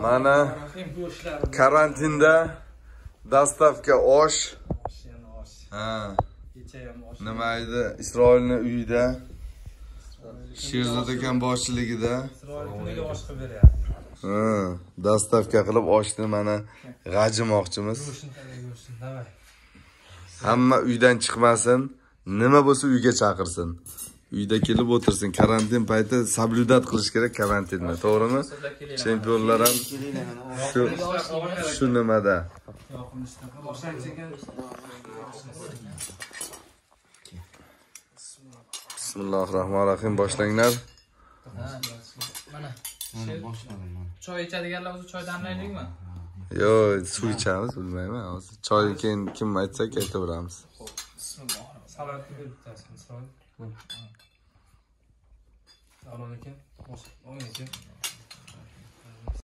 Mana karantinda dastavka osh. Ha, kecha ham osh nima edi? Isroilni uyida Sherzod akam boshchiligida osh qilib beryapti ha, dastavka qilib oshni mana g'ajimoqchimiz. Hamma uydan chiqmasin, nima bo'lsa uyga chaqirsin. Uyda kelib o'tirsin. Karantin payti sablyudat qilish kerak karantinni, to'g'rimi? Chempionlar ham shu shu nimada. Bismillahir rohmanir rohim boshlanglar. Mana. Choy ichadiganlar o'zi choy damlaylikmi? Yo, suv ichamiz, bilmayman. Hozir choy keyin kim aytsak aytaveramiz. Salatni bittasi isroil? Salom ekan o'yin ekan